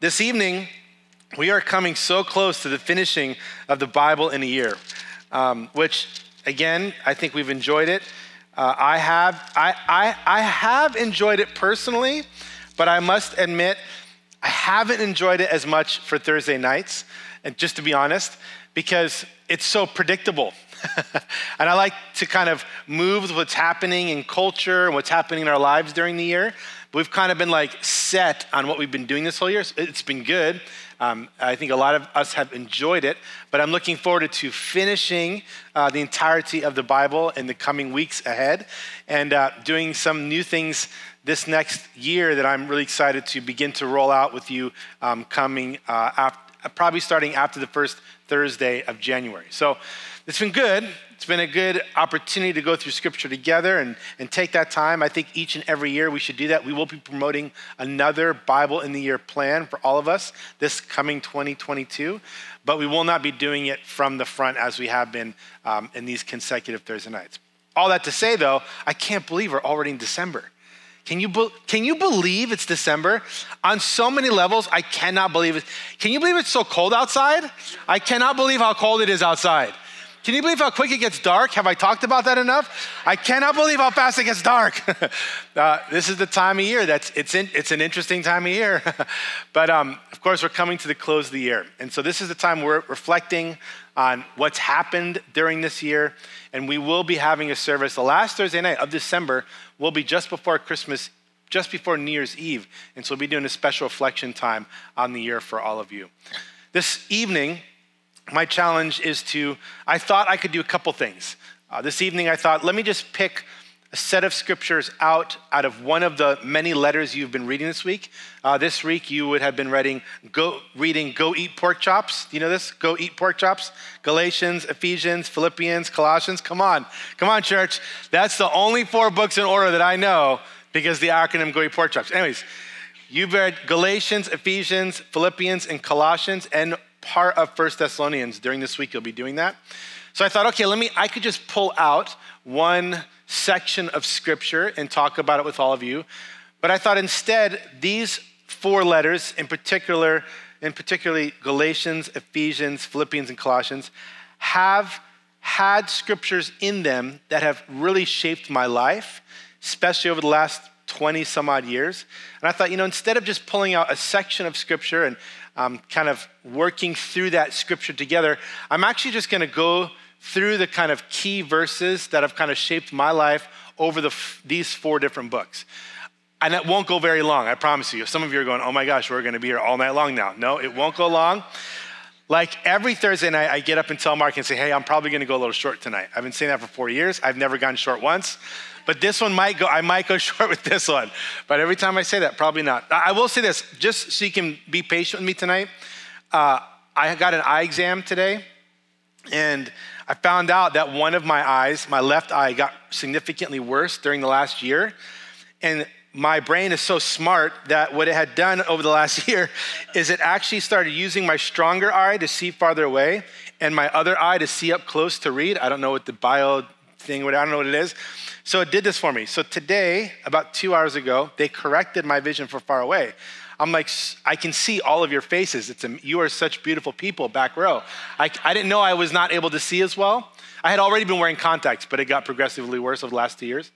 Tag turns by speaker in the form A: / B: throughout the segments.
A: This evening, we are coming so close to the finishing of the Bible in a year, um, which, again, I think we've enjoyed it. Uh, I have, I, I, I have enjoyed it personally, but I must admit, I haven't enjoyed it as much for Thursday nights, and just to be honest, because it's so predictable. and I like to kind of move with what's happening in culture and what's happening in our lives during the year. But we've kind of been like set on what we've been doing this whole year. It's been good. Um, I think a lot of us have enjoyed it, but I'm looking forward to finishing uh, the entirety of the Bible in the coming weeks ahead and uh, doing some new things this next year that I'm really excited to begin to roll out with you um, coming uh, after, probably starting after the first Thursday of January. So it's been good. It's been a good opportunity to go through scripture together and, and take that time. I think each and every year we should do that. We will be promoting another Bible in the Year plan for all of us this coming 2022, but we will not be doing it from the front as we have been um, in these consecutive Thursday nights. All that to say, though, I can't believe we're already in December. Can you, be, can you believe it's December? On so many levels, I cannot believe it. Can you believe it's so cold outside? I cannot believe how cold it is outside. Can you believe how quick it gets dark? Have I talked about that enough? I cannot believe how fast it gets dark. uh, this is the time of year that's it's in, it's an interesting time of year. but um, of course, we're coming to the close of the year, and so this is the time we're reflecting on what's happened during this year, and we will be having a service. The last Thursday night of December will be just before Christmas just before New Year's Eve. And so we'll be doing a special reflection time on the year for all of you. This evening, my challenge is to, I thought I could do a couple things. Uh, this evening, I thought, let me just pick a set of scriptures out out of one of the many letters you've been reading this week. Uh, this week, you would have been reading go, reading Go Eat Pork Chops. Do you know this? Go Eat Pork Chops. Galatians, Ephesians, Philippians, Colossians. Come on. Come on, church. That's the only four books in order that I know because the acronym Go Eat Pork Chops. Anyways, you've read Galatians, Ephesians, Philippians, and Colossians, and part of First Thessalonians. During this week, you'll be doing that. So I thought, okay, let me, I could just pull out one section of scripture and talk about it with all of you. But I thought instead, these four letters, in particular, in particularly Galatians, Ephesians, Philippians, and Colossians, have had scriptures in them that have really shaped my life, especially over the last 20 some odd years. And I thought, you know, instead of just pulling out a section of scripture and um, kind of working through that scripture together, I'm actually just going to go through the kind of key verses that have kind of shaped my life over the, these four different books. And it won't go very long, I promise you. Some of you are going, oh my gosh, we're going to be here all night long now. No, it won't go long. Like every Thursday night, I get up and tell Mark and say, hey, I'm probably going to go a little short tonight. I've been saying that for four years. I've never gone short once. But this one might go, I might go short with this one. But every time I say that, probably not. I will say this, just so you can be patient with me tonight. Uh, I got an eye exam today, and I found out that one of my eyes, my left eye, got significantly worse during the last year. And my brain is so smart that what it had done over the last year is it actually started using my stronger eye to see farther away and my other eye to see up close to read. I don't know what the bio thing, I don't know what it is. So it did this for me. So today, about two hours ago, they corrected my vision for far away. I'm like, I can see all of your faces. It's a, you are such beautiful people, back row. I, I didn't know I was not able to see as well. I had already been wearing contacts, but it got progressively worse over the last two years.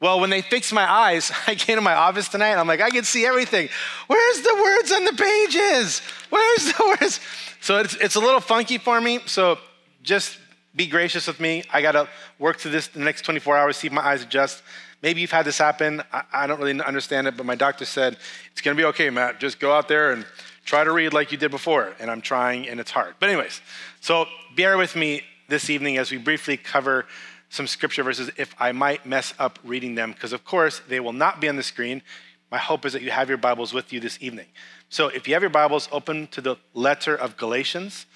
A: Well, when they fixed my eyes, I came to my office tonight and I'm like, I can see everything. Where's the words on the pages? Where's the words? So it's, it's a little funky for me. So just be gracious with me. I got to work through this the next 24 hours, see if my eyes adjust. Maybe you've had this happen. I, I don't really understand it, but my doctor said, it's going to be okay, Matt. Just go out there and try to read like you did before. And I'm trying, and it's hard. But, anyways, so bear with me this evening as we briefly cover some scripture verses if I might mess up reading them, because of course they will not be on the screen. My hope is that you have your Bibles with you this evening. So if you have your Bibles, open to the letter of Galatians,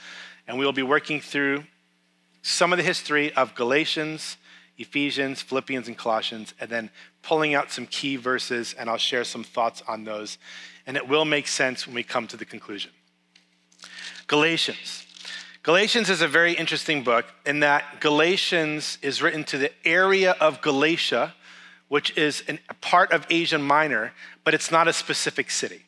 A: and we will be working through some of the history of Galatians, Ephesians, Philippians, and Colossians, and then pulling out some key verses, and I'll share some thoughts on those. And it will make sense when we come to the conclusion. Galatians. Galatians is a very interesting book in that Galatians is written to the area of Galatia, which is a part of Asia Minor, but it's not a specific city.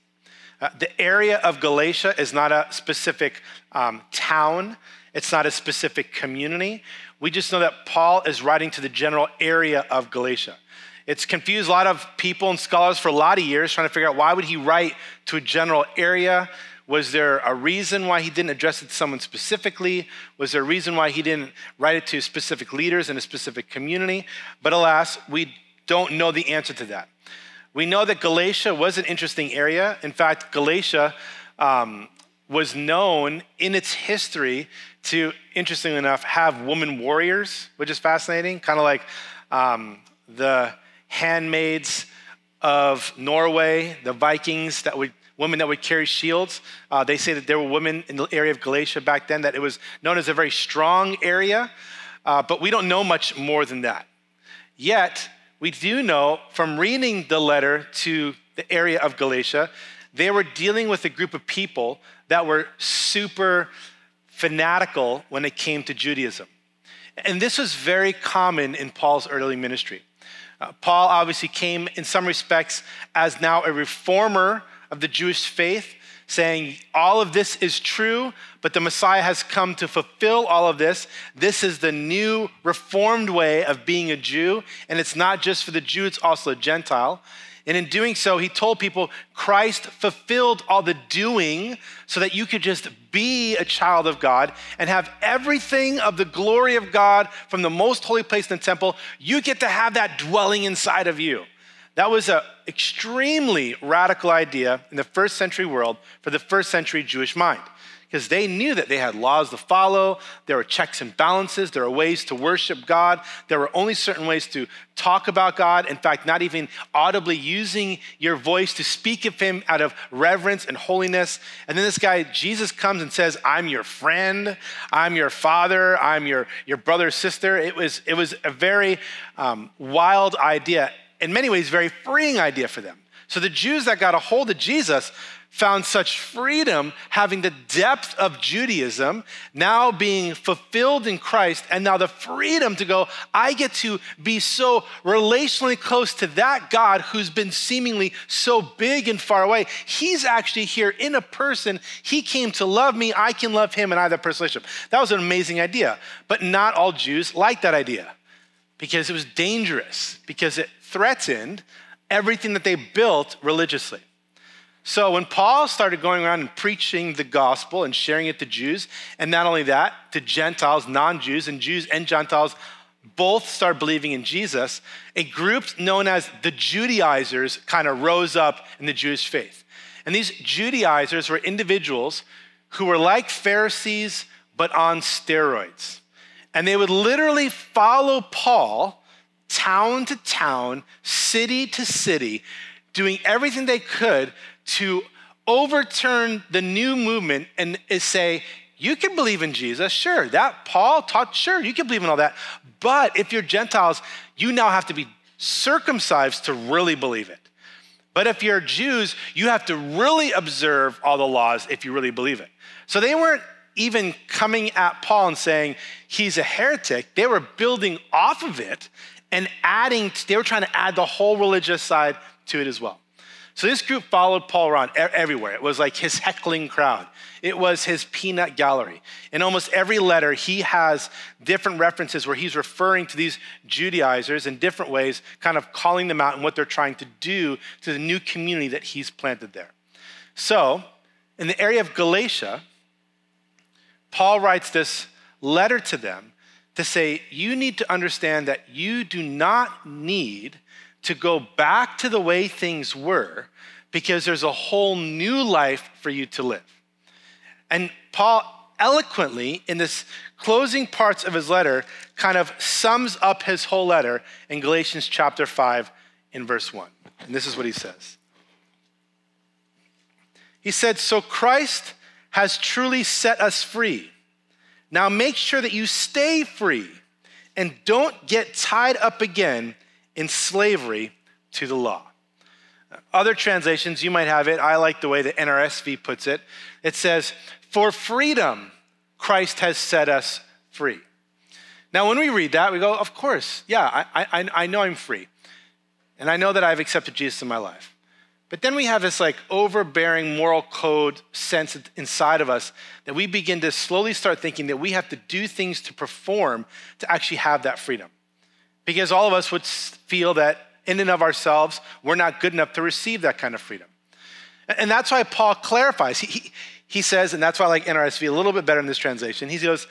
A: Uh, the area of Galatia is not a specific um, town, it's not a specific community. We just know that Paul is writing to the general area of Galatia. It's confused a lot of people and scholars for a lot of years trying to figure out why would he write to a general area? Was there a reason why he didn't address it to someone specifically? Was there a reason why he didn't write it to specific leaders in a specific community? But alas, we don't know the answer to that. We know that Galatia was an interesting area. In fact, Galatia um, was known in its history to, interestingly enough, have woman warriors, which is fascinating, kind of like um, the handmaids of Norway, the Vikings that would women that would carry shields. Uh, they say that there were women in the area of Galatia back then that it was known as a very strong area, uh, but we don't know much more than that. Yet we do know from reading the letter to the area of Galatia, they were dealing with a group of people that were super fanatical when it came to Judaism. And this was very common in Paul's early ministry. Uh, Paul obviously came in some respects as now a reformer of the Jewish faith, saying all of this is true, but the Messiah has come to fulfill all of this. This is the new reformed way of being a Jew, and it's not just for the Jew, it's also a Gentile. And in doing so, he told people Christ fulfilled all the doing so that you could just be a child of God and have everything of the glory of God from the most holy place in the temple. You get to have that dwelling inside of you. That was an extremely radical idea in the first century world for the first century Jewish mind because they knew that they had laws to follow, there were checks and balances, there were ways to worship God, there were only certain ways to talk about God. In fact, not even audibly using your voice to speak of Him out of reverence and holiness. And then this guy, Jesus, comes and says, I'm your friend, I'm your father, I'm your, your brother, sister. It was, it was a very um, wild idea, in many ways, very freeing idea for them. So the Jews that got a hold of Jesus found such freedom having the depth of Judaism now being fulfilled in Christ, and now the freedom to go, I get to be so relationally close to that God who's been seemingly so big and far away. He's actually here in a person. He came to love me, I can love him, and I have that personal relationship. That was an amazing idea. But not all Jews liked that idea because it was dangerous, because it threatened everything that they built religiously. So when Paul started going around and preaching the gospel and sharing it to Jews, and not only that, to Gentiles, non Jews, and Jews and Gentiles both started believing in Jesus, a group known as the Judaizers kind of rose up in the Jewish faith. And these Judaizers were individuals who were like Pharisees, but on steroids. And they would literally follow Paul town to town, city to city, doing everything they could to overturn the new movement and say, you can believe in Jesus, sure. That Paul taught, sure, you can believe in all that. But if you're Gentiles, you now have to be circumcised to really believe it. But if you're Jews, you have to really observe all the laws if you really believe it. So they weren't even coming at Paul and saying he's a heretic. They were building off of it and adding, they were trying to add the whole religious side to it as well. So this group followed Paul around everywhere. It was like his heckling crowd. It was his peanut gallery. In almost every letter, he has different references where he's referring to these Judaizers in different ways, kind of calling them out and what they're trying to do to the new community that he's planted there. So, in the area of Galatia, Paul writes this letter to them to say, You need to understand that you do not need to go back to the way things were because there's a whole new life for you to live. And Paul eloquently, in this closing parts of his letter, kind of sums up his whole letter in Galatians chapter 5 in verse 1. And this is what he says. He said, So Christ has truly set us free. Now make sure that you stay free and don't get tied up again in slavery to the law. Other translations, you might have it. I like the way the NRSV puts it. It says, For freedom, Christ has set us free. Now, when we read that, we go, Of course, yeah, I, I, I know I'm free. And I know that I've accepted Jesus in my life. But then we have this like overbearing moral code sense inside of us that we begin to slowly start thinking that we have to do things to perform to actually have that freedom. Because all of us would feel that in and of ourselves, we're not good enough to receive that kind of freedom. And that's why Paul clarifies. He, he, he says, and that's why I like NRSV a little bit better in this translation. He goes,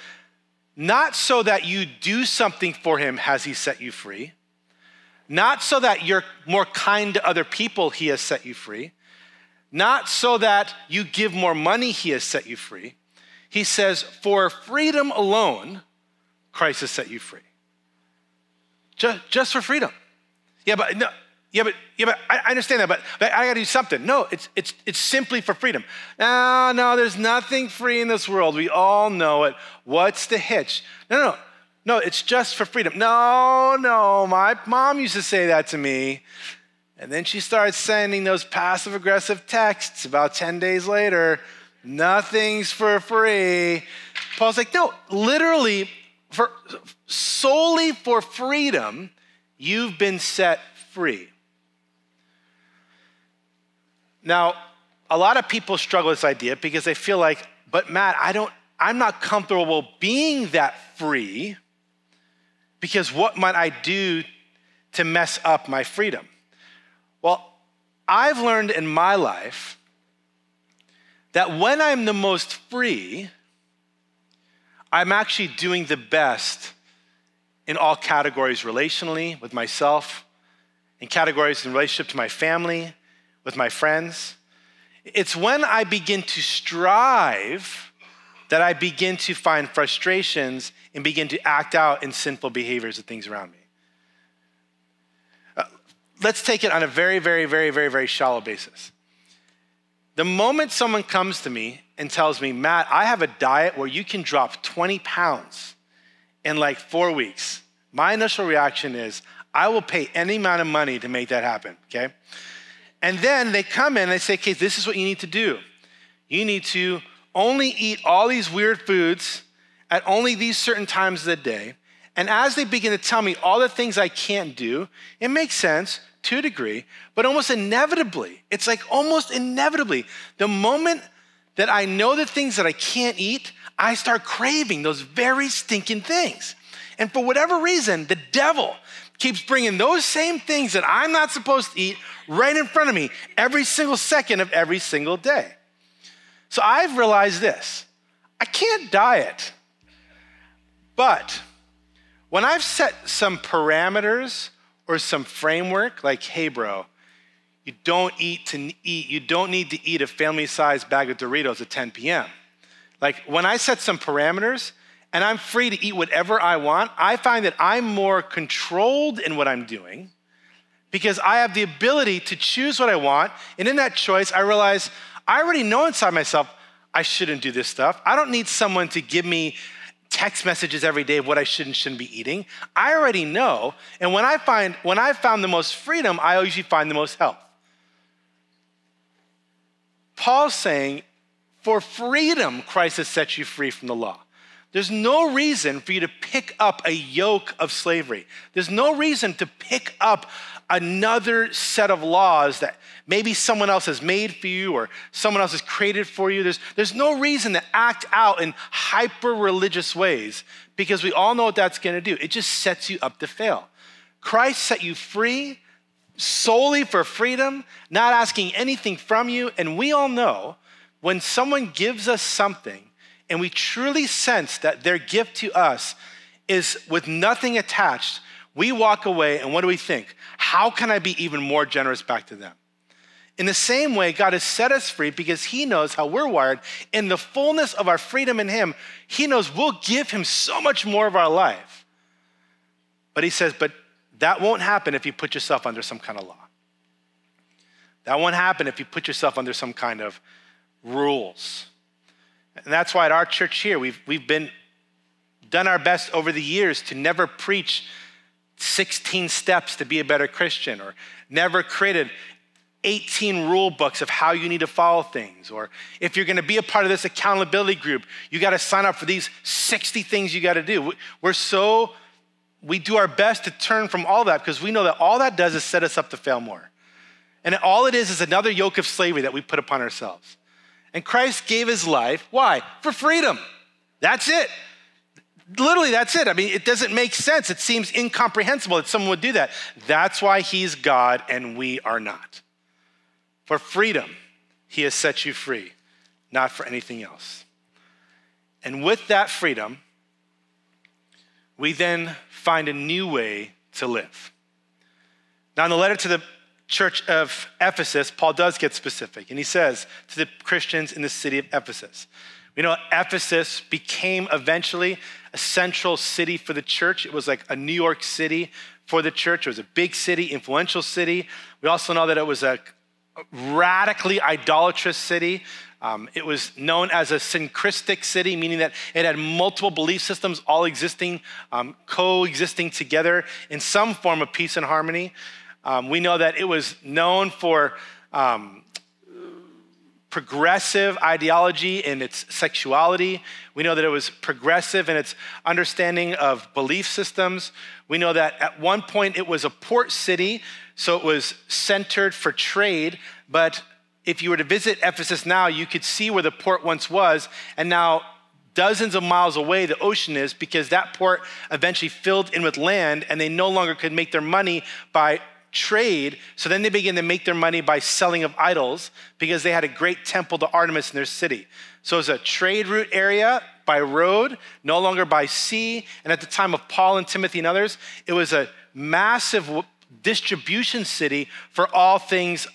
A: Not so that you do something for him has he set you free not so that you're more kind to other people, he has set you free. Not so that you give more money, he has set you free. He says, for freedom alone, Christ has set you free. Just, just for freedom. Yeah, but no, yeah, but yeah, but I, understand that, but, but I gotta do something. No, it's it's it's simply for freedom. No, no, there's nothing free in this world. We all know it. What's the hitch? No, no, no. No, it's just for freedom. No, no, my mom used to say that to me. And then she starts sending those passive aggressive texts about 10 days later. Nothing's for free. Paul's like, no, literally, for solely for freedom, you've been set free. Now, a lot of people struggle with this idea because they feel like, but Matt, I don't, I'm not comfortable being that free because what might I do to mess up my freedom? Well, I've learned in my life that when I'm the most free, I'm actually doing the best in all categories relationally, with myself, in categories in relationship to my family, with my friends. It's when I begin to strive that I begin to find frustrations and begin to act out in sinful behaviors and things around me. Uh, let's take it on a very, very, very, very, very shallow basis. The moment someone comes to me and tells me, Matt, I have a diet where you can drop 20 pounds in like four weeks, my initial reaction is, I will pay any amount of money to make that happen, okay? And then they come in and they say, okay, this is what you need to do. You need to only eat all these weird foods at only these certain times of the day. And as they begin to tell me all the things I can't do, it makes sense to a degree, but almost inevitably, it's like almost inevitably, the moment that I know the things that I can't eat, I start craving those very stinking things. And for whatever reason, the devil keeps bringing those same things that I'm not supposed to eat right in front of me every single second of every single day. So I've realized this I can't diet. But when I've set some parameters or some framework, like, hey, bro, you don't eat to eat, you don't need to eat a family-sized bag of Doritos at 10 p.m. Like when I set some parameters and I'm free to eat whatever I want, I find that I'm more controlled in what I'm doing because I have the ability to choose what I want. And in that choice, I realize I already know inside myself I shouldn't do this stuff. I don't need someone to give me text messages every day of what I should and shouldn't be eating. I already know. And when I find when I found the most freedom, I usually find the most health. Paul's saying, for freedom, Christ has set you free from the law. There's no reason for you to pick up a yoke of slavery. There's no reason to pick up another set of laws that maybe someone else has made for you or someone else has created for you. There's, there's no reason to act out in hyper religious ways because we all know what that's going to do. It just sets you up to fail. Christ set you free solely for freedom, not asking anything from you. And we all know when someone gives us something and we truly sense that their gift to us is with nothing attached, we walk away and what do we think? How can I be even more generous back to them? In the same way, God has set us free because He knows how we're wired. In the fullness of our freedom in Him, He knows we'll give Him so much more of our life. But He says, but that won't happen if you put yourself under some kind of law. That won't happen if you put yourself under some kind of rules. And that's why at our church here, we've, we've been done our best over the years to never preach 16 steps to be a better Christian or never created 18 rule books of how you need to follow things. Or if you're going to be a part of this accountability group, you got to sign up for these 60 things you got to do. We're so, we do our best to turn from all that because we know that all that does is set us up to fail more. And all it is is another yoke of slavery that we put upon ourselves. And Christ gave his life. Why? For freedom. That's it. Literally, that's it. I mean, it doesn't make sense. It seems incomprehensible that someone would do that. That's why he's God and we are not. For freedom, he has set you free, not for anything else. And with that freedom, we then find a new way to live. Now, in the letter to the church of Ephesus, Paul does get specific, and he says to the Christians in the city of Ephesus, we know Ephesus became eventually a central city for the church. It was like a New York City for the church. It was a big city, influential city. We also know that it was a radically idolatrous city. Um, it was known as a syncretic city, meaning that it had multiple belief systems all existing, um, coexisting together in some form of peace and harmony. Um, we know that it was known for um, progressive ideology in its sexuality. We know that it was progressive in its understanding of belief systems. We know that at one point it was a port city, so it was centered for trade, but if you were to visit Ephesus now, you could see where the port once was, and now dozens of miles away the ocean is because that port eventually filled in with land and they no longer could make their money by trade. So then they began to make their money by selling of idols because they had a great temple to Artemis in their city. So it was a trade route area by road, no longer by sea. And at the time of Paul and Timothy and others, it was a massive distribution city for all things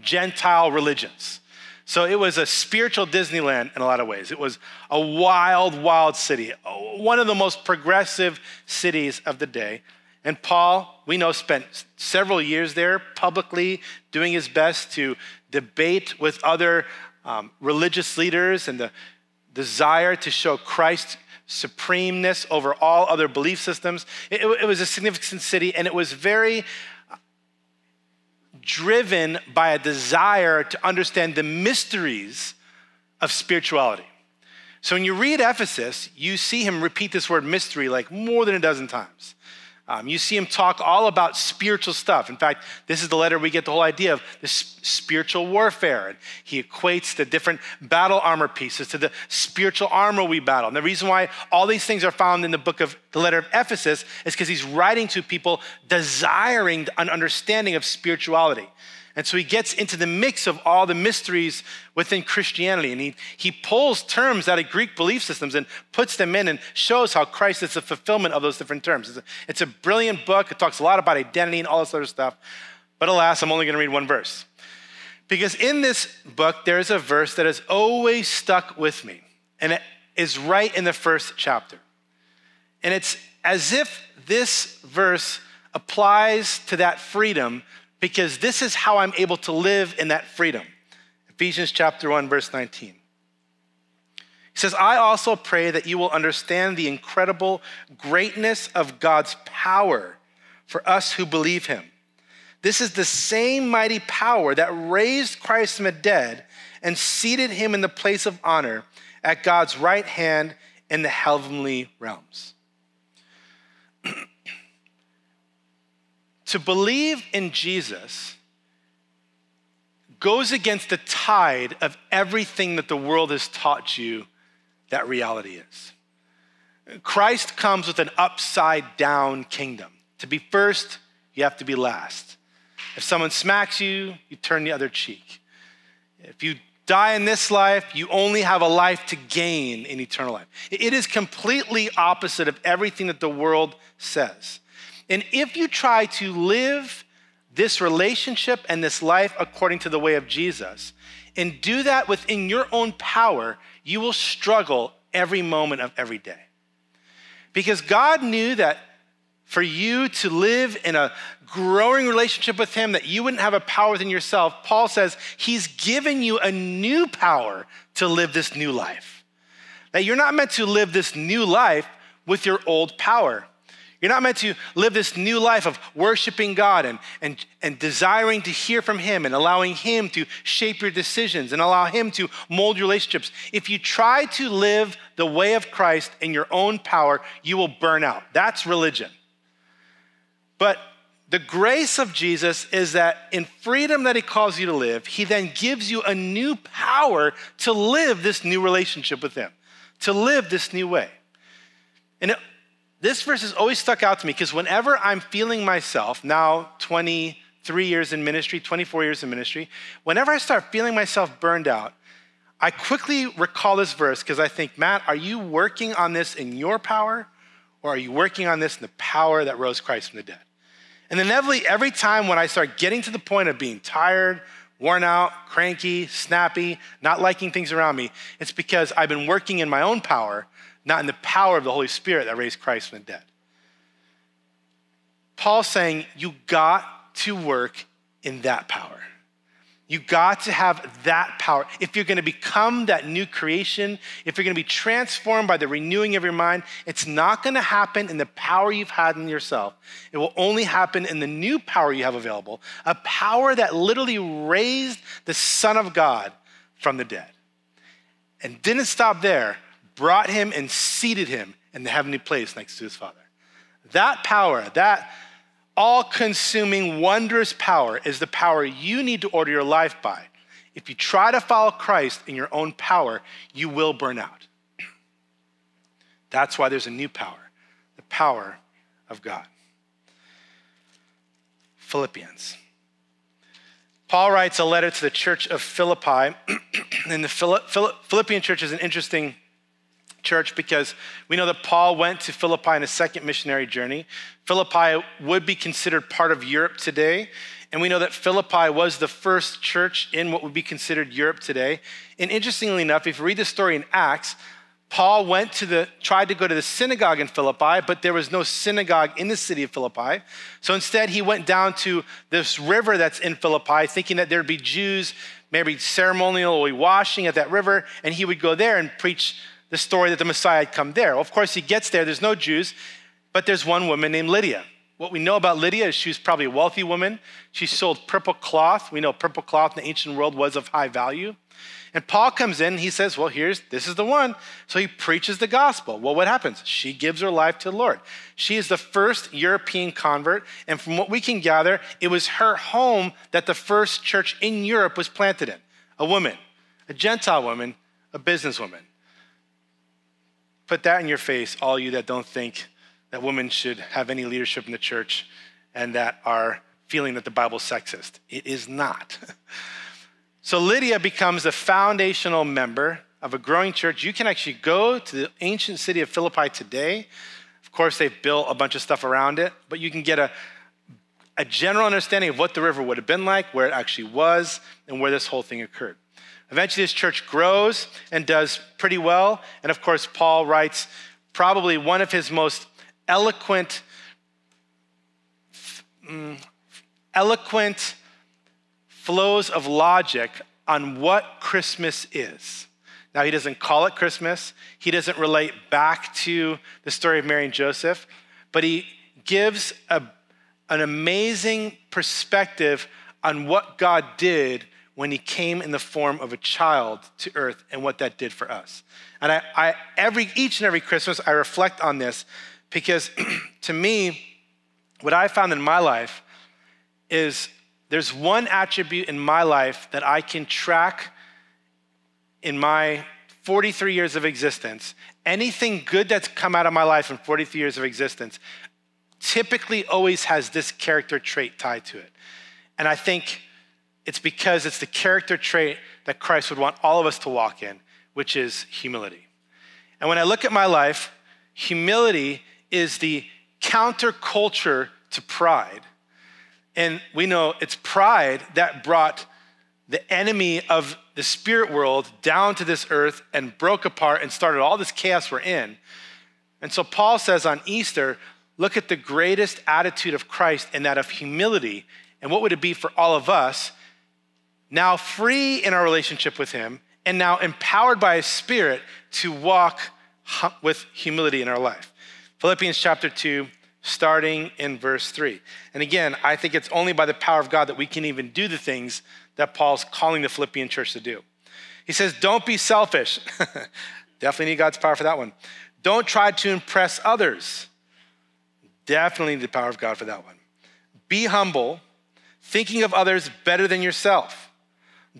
A: Gentile religions. So it was a spiritual Disneyland in a lot of ways. It was a wild, wild city, one of the most progressive cities of the day. And Paul, we know, spent several years there publicly doing his best to debate with other um, religious leaders and the desire to show Christ's supremeness over all other belief systems. It, it was a significant city, and it was very uh, driven by a desire to understand the mysteries of spirituality. So when you read Ephesus, you see him repeat this word mystery like more than a dozen times. Um, you see him talk all about spiritual stuff. In fact, this is the letter we get the whole idea of this spiritual warfare. And he equates the different battle armor pieces to the spiritual armor we battle. And the reason why all these things are found in the book of the letter of Ephesus is because he's writing to people desiring an understanding of spirituality. And so he gets into the mix of all the mysteries within Christianity. And he, he pulls terms out of Greek belief systems and puts them in and shows how Christ is the fulfillment of those different terms. It's a, it's a brilliant book. It talks a lot about identity and all this other stuff. But alas, I'm only going to read one verse. Because in this book, there's a verse that has always stuck with me. And it is right in the first chapter. And it's as if this verse applies to that freedom because this is how I'm able to live in that freedom. Ephesians chapter 1, verse 19. He says, I also pray that you will understand the incredible greatness of God's power for us who believe him. This is the same mighty power that raised Christ from the dead and seated him in the place of honor at God's right hand in the heavenly realms. To believe in Jesus goes against the tide of everything that the world has taught you that reality is. Christ comes with an upside down kingdom. To be first, you have to be last. If someone smacks you, you turn the other cheek. If you die in this life, you only have a life to gain in eternal life. It is completely opposite of everything that the world says. And if you try to live this relationship and this life according to the way of Jesus, and do that within your own power, you will struggle every moment of every day. Because God knew that for you to live in a growing relationship with Him, that you wouldn't have a power within yourself, Paul says He's given you a new power to live this new life. That you're not meant to live this new life with your old power. You're not meant to live this new life of worshiping God and, and, and desiring to hear from Him and allowing Him to shape your decisions and allow Him to mold your relationships. If you try to live the way of Christ in your own power, you will burn out. That's religion. But the grace of Jesus is that in freedom that he calls you to live, he then gives you a new power to live this new relationship with him, to live this new way. And it, this verse has always stuck out to me because whenever I'm feeling myself, now 23 years in ministry, 24 years in ministry, whenever I start feeling myself burned out, I quickly recall this verse because I think, Matt, are you working on this in your power or are you working on this in the power that rose Christ from the dead? And inevitably, every time when I start getting to the point of being tired, worn out, cranky, snappy, not liking things around me, it's because I've been working in my own power, not in the power of the Holy Spirit that raised Christ from the dead. Paul's saying you got to work in that power. You got to have that power. If you're going to become that new creation, if you're going to be transformed by the renewing of your mind, it's not going to happen in the power you've had in yourself. It will only happen in the new power you have available, a power that literally raised the Son of God from the dead. And didn't stop there, brought him and seated him in the heavenly place next to his Father. That power, that all consuming, wondrous power is the power you need to order your life by. If you try to follow Christ in your own power, you will burn out. That's why there's a new power the power of God. Philippians. Paul writes a letter to the church of Philippi, and the Philippian church is an interesting church because we know that Paul went to Philippi on a second missionary journey. Philippi would be considered part of Europe today. And we know that Philippi was the first church in what would be considered Europe today. And interestingly enough, if you read the story in Acts, Paul went to the, tried to go to the synagogue in Philippi, but there was no synagogue in the city of Philippi. So instead, he went down to this river that's in Philippi, thinking that there'd be Jews, maybe ceremonially washing at that river, and he would go there and preach the story that the Messiah had come there. Well, of course, he gets there, there's no Jews, but there's one woman named Lydia. What we know about Lydia is she was probably a wealthy woman. She sold purple cloth. We know purple cloth in the ancient world was of high value. And Paul comes in, he says, Well, here's this is the one. So he preaches the gospel. Well, what happens? She gives her life to the Lord. She is the first European convert. And from what we can gather, it was her home that the first church in Europe was planted in. A woman, a Gentile woman, a businesswoman. Put that in your face, all you that don't think that women should have any leadership in the church and that are feeling that the Bible's sexist. It is not. so Lydia becomes a foundational member of a growing church. You can actually go to the ancient city of Philippi today. Of course, they've built a bunch of stuff around it, but you can get a, a general understanding of what the river would have been like, where it actually was, and where this whole thing occurred. Eventually, this church grows and does pretty well. And of course, Paul writes probably one of his most eloquent, mm, eloquent flows of logic on what Christmas is. Now, he doesn't call it Christmas, he doesn't relate back to the story of Mary and Joseph, but he gives a, an amazing perspective on what God did when he came in the form of a child to earth and what that did for us. And I, I every each and every Christmas I reflect on this because to me, what I found in my life is there's one attribute in my life that I can track in my 43 years of existence. Anything good that's come out of my life in 43 years of existence typically always has this character trait tied to it. And I think it's because it's the character trait that Christ would want all of us to walk in, which is humility. And when I look at my life, humility is the counterculture to pride. And we know it's pride that brought the enemy of the spirit world down to this earth and broke apart and started all this chaos we're in. And so Paul says on Easter, look at the greatest attitude of Christ and that of humility. And what would it be for all of us now free in our relationship with Him, and now empowered by His Spirit to walk with humility in our life. Philippians chapter 2, starting in verse 3. And again, I think it's only by the power of God that we can even do the things that Paul's calling the Philippian church to do. He says, Don't be selfish. Definitely need God's power for that one. Don't try to impress others. Definitely need the power of God for that one. Be humble, thinking of others better than yourself.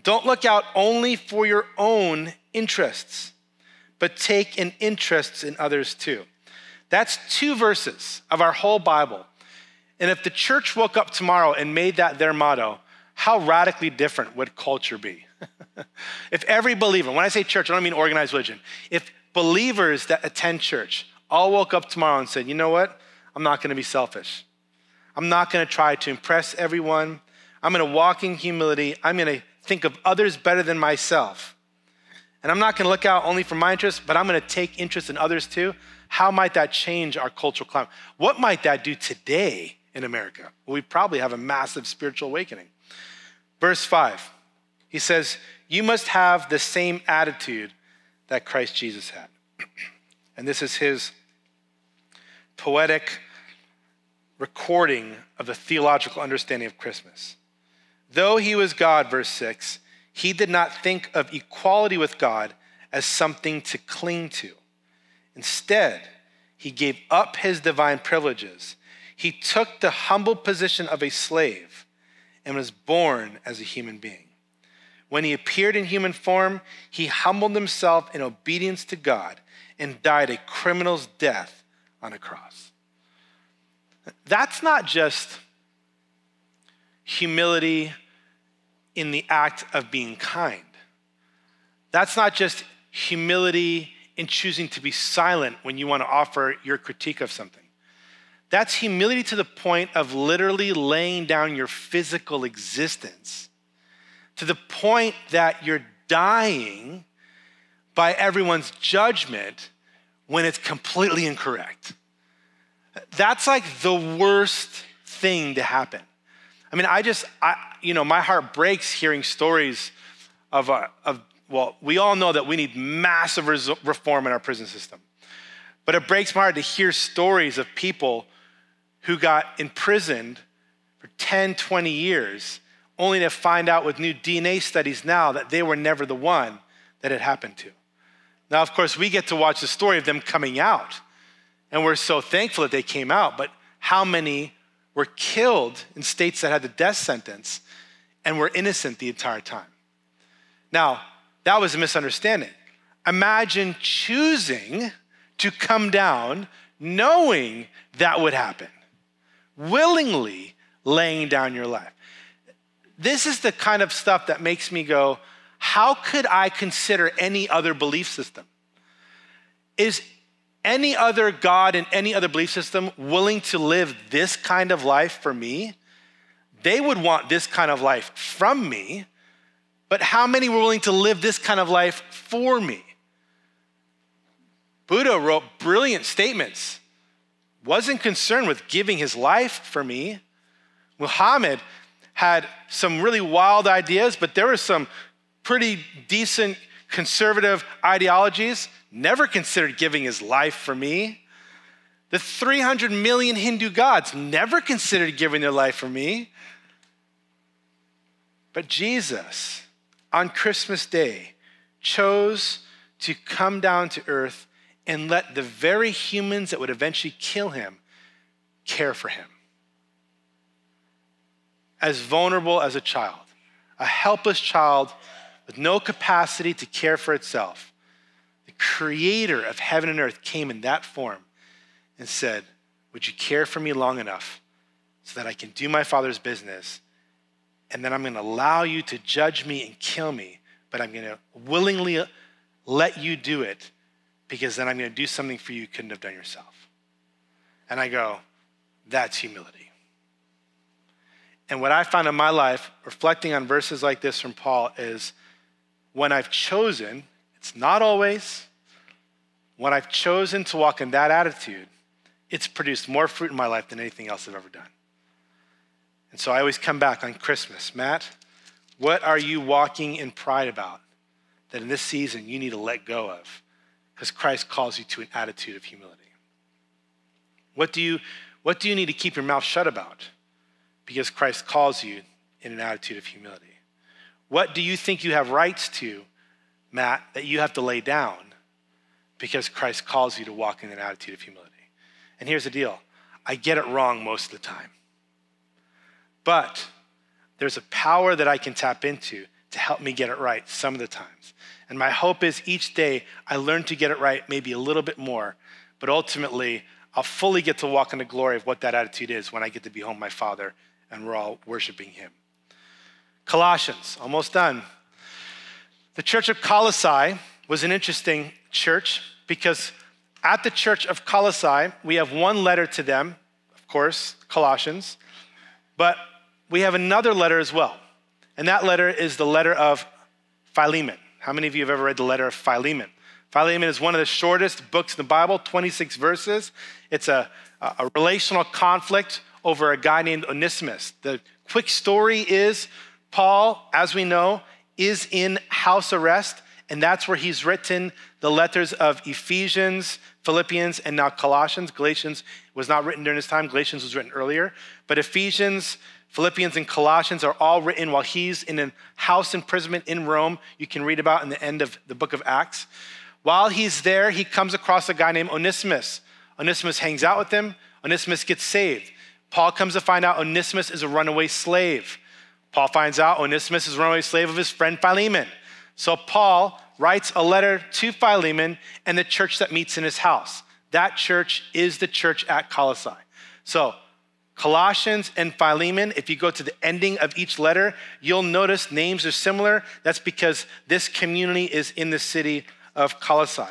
A: Don't look out only for your own interests, but take an interest in others too. That's two verses of our whole Bible. And if the church woke up tomorrow and made that their motto, how radically different would culture be? if every believer, when I say church, I don't mean organized religion, if believers that attend church all woke up tomorrow and said, you know what? I'm not going to be selfish. I'm not going to try to impress everyone. I'm going to walk in humility. I'm going to think of others better than myself. And I'm not going to look out only for my interests, but I'm going to take interest in others too. How might that change our cultural climate? What might that do today in America? Well, we probably have a massive spiritual awakening. Verse 5, he says, You must have the same attitude that Christ Jesus had. and this is his poetic recording of the theological understanding of Christmas. Though he was God, verse 6, he did not think of equality with God as something to cling to. Instead, he gave up his divine privileges. He took the humble position of a slave and was born as a human being. When he appeared in human form, he humbled himself in obedience to God and died a criminal's death on a cross. That's not just humility in the act of being kind. That's not just humility in choosing to be silent when you want to offer your critique of something. That's humility to the point of literally laying down your physical existence to the point that you're dying by everyone's judgment when it's completely incorrect. That's like the worst thing to happen. I mean, I just, I, you know, my heart breaks hearing stories of, uh, of, well, we all know that we need massive reform in our prison system. But it breaks my heart to hear stories of people who got imprisoned for 10, 20 years, only to find out with new DNA studies now that they were never the one that it happened to. Now, of course, we get to watch the story of them coming out, and we're so thankful that they came out, but how many were killed in states that had the death sentence and were innocent the entire time. Now, that was a misunderstanding. Imagine choosing to come down knowing that would happen, willingly laying down your life. This is the kind of stuff that makes me go, how could I consider any other belief system? Is any other God in any other belief system willing to live this kind of life for me, they would want this kind of life from me. But how many were willing to live this kind of life for me? Buddha wrote brilliant statements, wasn't concerned with giving his life for me. Muhammad had some really wild ideas, but there were some pretty decent conservative ideologies never considered giving his life for me. The 300 million Hindu gods never considered giving their life for me. But Jesus, on Christmas Day, chose to come down to earth and let the very humans that would eventually kill him care for him. As vulnerable as a child, a helpless child with no capacity to care for itself creator of heaven and earth came in that form and said, Would you care for me long enough so that I can do my father's business? And then I'm going to allow you to judge me and kill me, but I'm going to willingly let you do it because then I'm going to do something for you you couldn't have done yourself. And I go, That's humility. And what I found in my life, reflecting on verses like this from Paul, is when I've chosen, it's not always, when I've chosen to walk in that attitude, it's produced more fruit in my life than anything else I've ever done. And so I always come back on Christmas. Matt, what are you walking in pride about that in this season you need to let go of? Because Christ calls you to an attitude of humility. What do you, what do you need to keep your mouth shut about? Because Christ calls you in an attitude of humility. What do you think you have rights to, Matt, that you have to lay down? Because Christ calls you to walk in an attitude of humility. And here's the deal I get it wrong most of the time. But there's a power that I can tap into to help me get it right some of the times. And my hope is each day I learn to get it right, maybe a little bit more, but ultimately I'll fully get to walk in the glory of what that attitude is when I get to be home with my Father and we're all worshiping Him. Colossians, almost done. The church of Colossae was an interesting church because at the church of Colossae, we have one letter to them, of course, Colossians, but we have another letter as well. And that letter is the letter of Philemon. How many of you have ever read the letter of Philemon? Philemon is one of the shortest books in the Bible, 26 verses. It's a, a relational conflict over a guy named Onesimus. The quick story is Paul, as we know, is in house arrest, and that's where he's written the letters of Ephesians, Philippians, and now Colossians. Galatians was not written during his time, Galatians was written earlier. But Ephesians, Philippians, and Colossians are all written while he's in a house imprisonment in Rome. You can read about in the end of the book of Acts. While he's there, he comes across a guy named Onesimus. Onesimus hangs out with him. Onesimus gets saved. Paul comes to find out Onesimus is a runaway slave. Paul finds out Onesimus is a runaway slave of his friend Philemon. So Paul writes a letter to Philemon and the church that meets in his house. That church is the church at Colossae. So Colossians and Philemon, if you go to the ending of each letter, you'll notice names are similar. That's because this community is in the city of Colossae.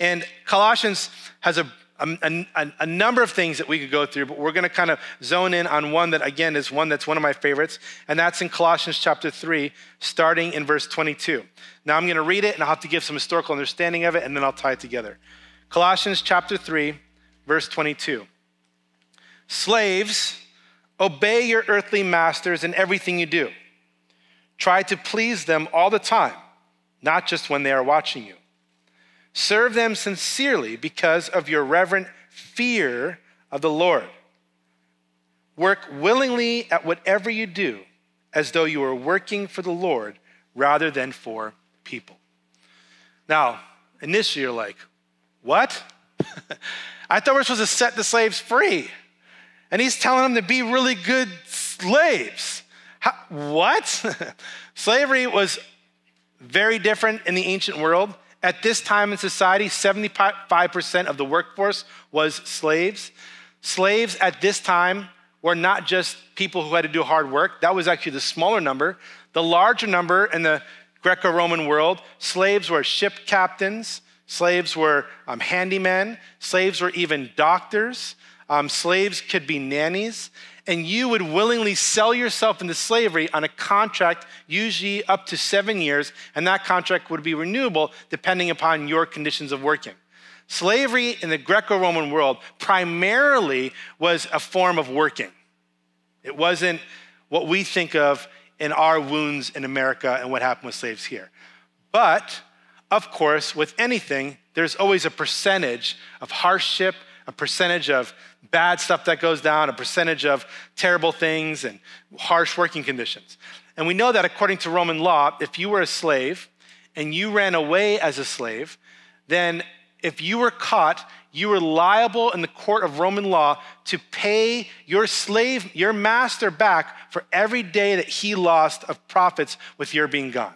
A: And Colossians has a, a, a, a number of things that we could go through, but we're going to kind of zone in on one that, again, is one that's one of my favorites, and that's in Colossians chapter 3, starting in verse 22. Now I'm going to read it, and I'll have to give some historical understanding of it, and then I'll tie it together. Colossians chapter 3, verse 22. Slaves, obey your earthly masters in everything you do. Try to please them all the time, not just when they are watching you. Serve them sincerely because of your reverent fear of the Lord. Work willingly at whatever you do as though you were working for the Lord rather than for people. Now, initially you're like, what? I thought we are supposed to set the slaves free. And he's telling them to be really good slaves. How, what? Slavery was very different in the ancient world. At this time in society, 75% of the workforce was slaves. Slaves at this time were not just people who had to do hard work, that was actually the smaller number. The larger number in the Greco Roman world, slaves were ship captains, slaves were um, handymen, slaves were even doctors, um, slaves could be nannies and you would willingly sell yourself into slavery on a contract, usually up to seven years, and that contract would be renewable depending upon your conditions of working. Slavery in the Greco Roman world primarily was a form of working. It wasn't what we think of in our wounds in America and what happened with slaves here. But, of course, with anything, there's always a percentage of hardship, a percentage of bad stuff that goes down, a percentage of terrible things and harsh working conditions. And we know that according to Roman law, if you were a slave and you ran away as a slave, then if you were caught, you were liable in the court of Roman law to pay your slave, your master back for every day that he lost of profits with your being gone.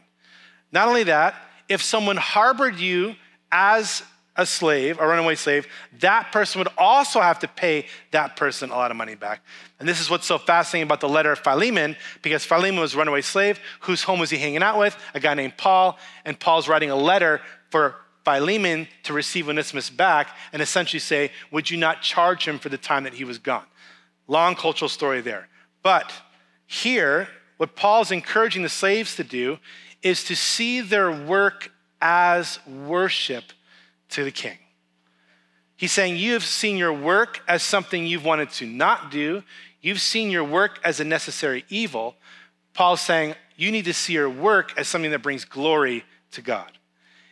A: Not only that, if someone harbored you as a slave, a runaway slave, that person would also have to pay that person a lot of money back. And this is what's so fascinating about the letter of Philemon, because Philemon was a runaway slave. Whose home was he hanging out with? A guy named Paul. And Paul's writing a letter for Philemon to receive Onesimus back and essentially say, Would you not charge him for the time that he was gone? Long cultural story there. But here, what Paul's encouraging the slaves to do is to see their work as worship to the king. He's saying, You have seen your work as something you've wanted to not do. You've seen your work as a necessary evil. Paul's saying, You need to see your work as something that brings glory to God.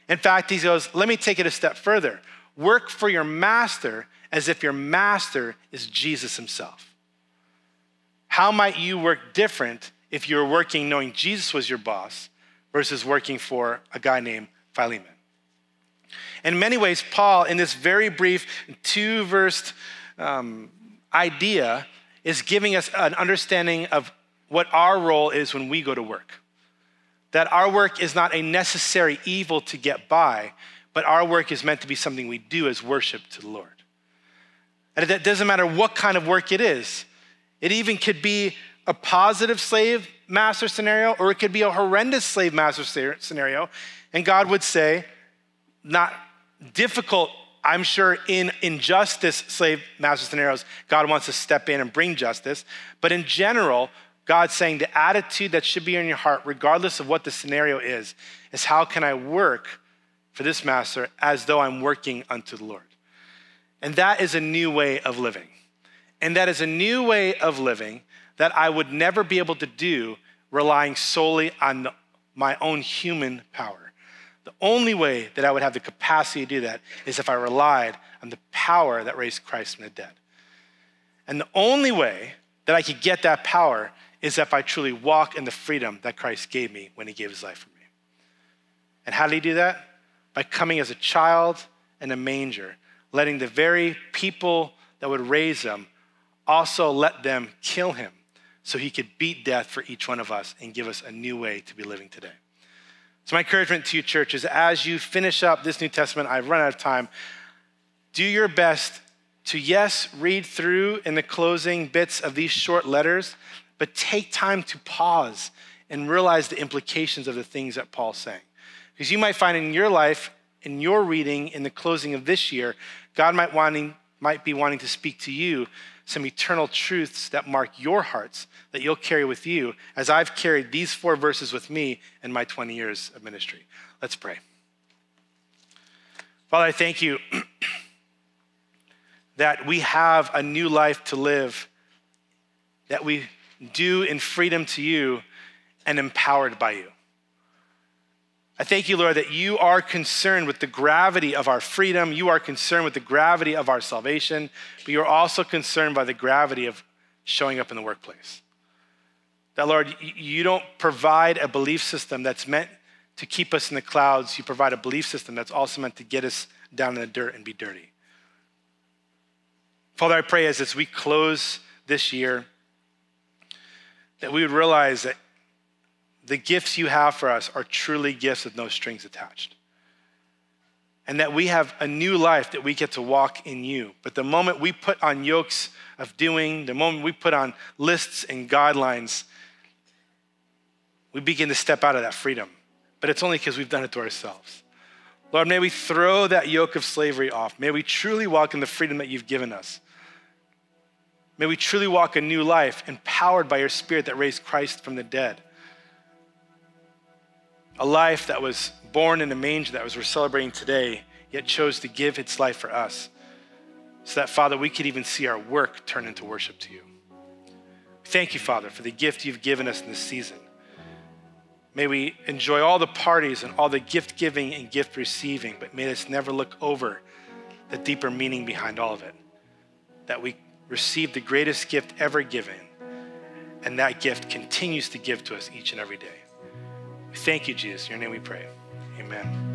A: In fact, he goes, Let me take it a step further. Work for your master as if your master is Jesus himself. How might you work different if you were working knowing Jesus was your boss versus working for a guy named Philemon? In many ways, Paul, in this very brief two verse um, idea, is giving us an understanding of what our role is when we go to work. That our work is not a necessary evil to get by, but our work is meant to be something we do as worship to the Lord. And it doesn't matter what kind of work it is. It even could be a positive slave master scenario, or it could be a horrendous slave master scenario. And God would say, not difficult, I'm sure, in injustice slave master scenarios, God wants to step in and bring justice. But in general, God's saying the attitude that should be in your heart, regardless of what the scenario is, is how can I work for this master as though I'm working unto the Lord? And that is a new way of living. And that is a new way of living that I would never be able to do relying solely on my own human power. The only way that I would have the capacity to do that is if I relied on the power that raised Christ from the dead. And the only way that I could get that power is if I truly walk in the freedom that Christ gave me when he gave his life for me. And how did he do that? By coming as a child in a manger, letting the very people that would raise him also let them kill him so he could beat death for each one of us and give us a new way to be living today. So, my encouragement to you, church, is as you finish up this New Testament, I've run out of time, do your best to, yes, read through in the closing bits of these short letters, but take time to pause and realize the implications of the things that Paul's saying. Because you might find in your life, in your reading, in the closing of this year, God might, wanting, might be wanting to speak to you some eternal truths that mark your hearts that you'll carry with you as I've carried these four verses with me in my 20 years of ministry. Let's pray. Father, I thank you that we have a new life to live, that we do in freedom to you and empowered by you. I thank you, Lord, that you are concerned with the gravity of our freedom. You are concerned with the gravity of our salvation, but you're also concerned by the gravity of showing up in the workplace. That, Lord, you don't provide a belief system that's meant to keep us in the clouds. You provide a belief system that's also meant to get us down in the dirt and be dirty. Father, I pray as, as we close this year that we would realize that the gifts you have for us are truly gifts with no strings attached. And that we have a new life that we get to walk in you. But the moment we put on yokes of doing, the moment we put on lists and guidelines, we begin to step out of that freedom. But it's only because we've done it to ourselves. Lord, may we throw that yoke of slavery off. May we truly walk in the freedom that you've given us. May we truly walk a new life empowered by your spirit that raised Christ from the dead a life that was born in a manger that was we're celebrating today, yet chose to give its life for us. So that, Father, we could even see our work turn into worship to you. Thank you, Father, for the gift you've given us in this season. May we enjoy all the parties and all the gift giving and gift receiving, but may us never look over the deeper meaning behind all of it. That we receive the greatest gift ever given, and that gift continues to give to us each and every day. Thank you, Jesus. In your name we pray. Amen.